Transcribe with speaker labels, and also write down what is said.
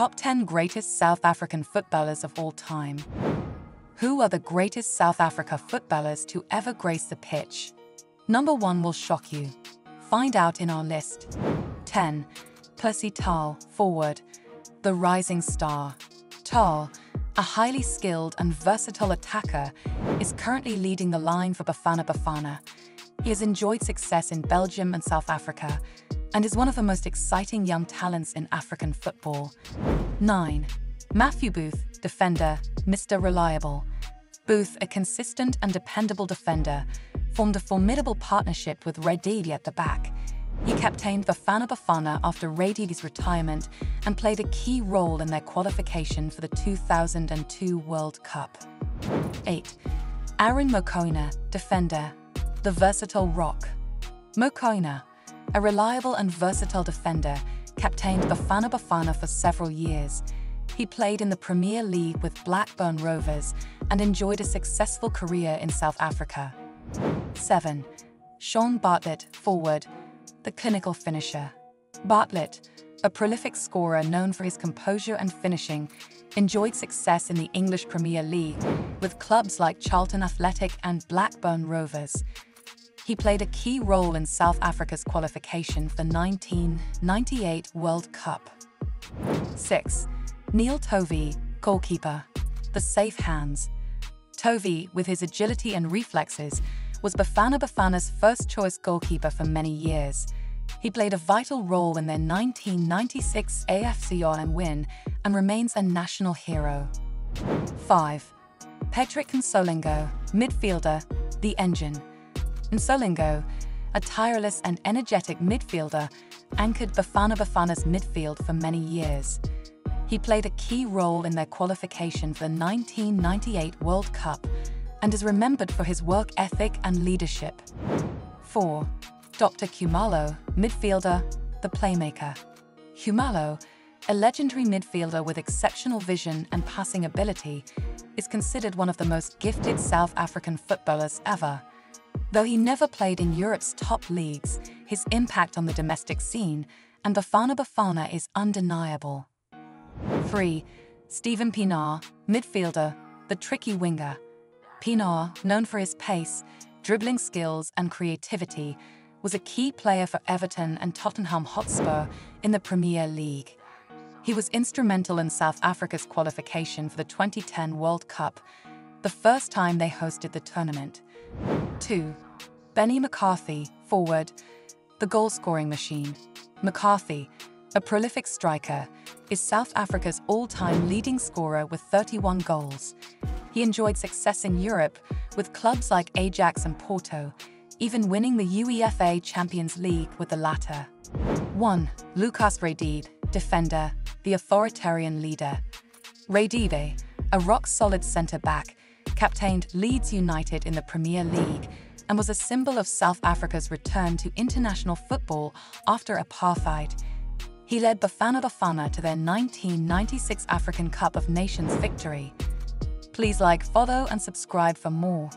Speaker 1: Top 10 Greatest South African Footballers of All Time. Who are the greatest South Africa footballers to ever grace the pitch? Number 1 will shock you. Find out in our list. 10. Percy Tau, forward. The rising star. Tau, a highly skilled and versatile attacker, is currently leading the line for Bafana Bafana. He has enjoyed success in Belgium and South Africa and is one of the most exciting young talents in African football. 9. Matthew Booth, defender, Mr. Reliable. Booth, a consistent and dependable defender, formed a formidable partnership with Radebe at the back. He captained Bafana Bafana after Radebe's retirement and played a key role in their qualification for the 2002 World Cup. 8. Aaron Mokoena, defender, the versatile rock. Mokoena, a reliable and versatile defender, captained Bafana Bafana for several years. He played in the Premier League with Blackburn Rovers and enjoyed a successful career in South Africa. 7. Shaun Bartlett, forward, the clinical finisher. Bartlett, a prolific scorer known for his composure and finishing, enjoyed success in the English Premier League with clubs like Charlton Athletic and Blackburn Rovers. He played a key role in South Africa's qualification for the 1998 World Cup. 6. Neil Tovey, goalkeeper. The safe hands. Tovey, with his agility and reflexes, was Bafana Bafana's first choice goalkeeper for many years. He played a vital role in their 1996 AFCON win and remains a national hero. 5. Patrick Msolingo, midfielder, the engine. Msolingo, a tireless and energetic midfielder, anchored Bafana Bafana's midfield for many years. He played a key role in their qualification for the 1998 World Cup and is remembered for his work ethic and leadership. 4. Dr. Khumalo, midfielder, the playmaker. Khumalo, a legendary midfielder with exceptional vision and passing ability, is considered one of the most gifted South African footballers ever. Though he never played in Europe's top leagues, his impact on the domestic scene and Bafana Bafana is undeniable. 3. Steven Pienaar, midfielder, the tricky winger. Pienaar, known for his pace, dribbling skills, and creativity, was a key player for Everton and Tottenham Hotspur in the Premier League. He was instrumental in South Africa's qualification for the 2010 World Cup, the first time they hosted the tournament. 2. Benny McCarthy, forward, the goal scoring machine. McCarthy, a prolific striker, is South Africa's all time leading scorer with 31 goals. He enjoyed success in Europe with clubs like Ajax and Porto, even winning the UEFA Champions League with the latter. 1. Lucas Radebe, defender, the authoritarian leader. Radebe, a rock-solid centre-back, captained Leeds United in the Premier League and was a symbol of South Africa's return to international football after apartheid. He led Bafana Bafana to their 1996 African Cup of Nations victory. Please like, follow, and subscribe for more.